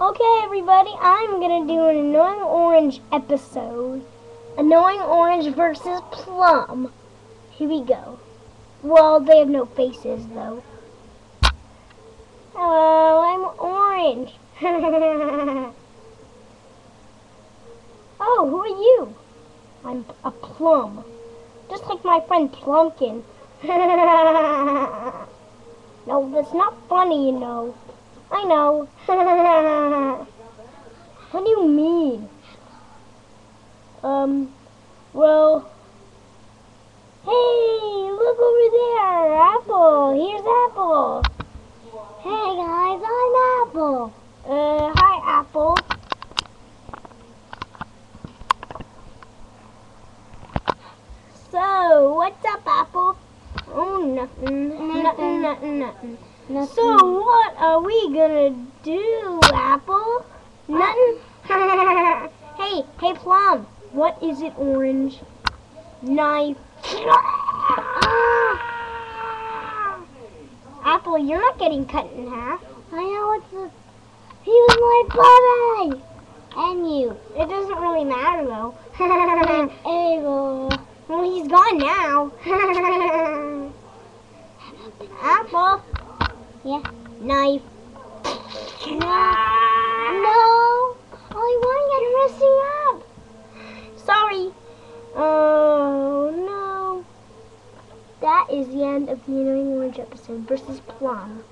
Okay, everybody, I'm gonna do an annoying orange episode. Annoying orange versus plum. Here we go. Well, they have no faces, though. Hello, I'm orange. oh, who are you? I'm a plum. Just like my friend Plumpkin. no, that's not funny, you know. I know. what do you mean? Um, well, hey, look over there, Apple. Here's Apple. Hey guys, I'm Apple. Uh, hi Apple. So, what's up, Apple? Oh, nothing, nothing, nothing, nothing. Nothing. So what are we gonna do, Apple? Nothing. hey, hey, Plum. What is it, Orange? Knife. Apple, you're not getting cut in half. I know it's a. He was my buddy! And you. It doesn't really matter though. And Abel. well, he's gone now. Apple. Yeah. Knife. No! I want to get messing up! Sorry. Oh no. That is the end of the Annoying Orange episode versus Plum.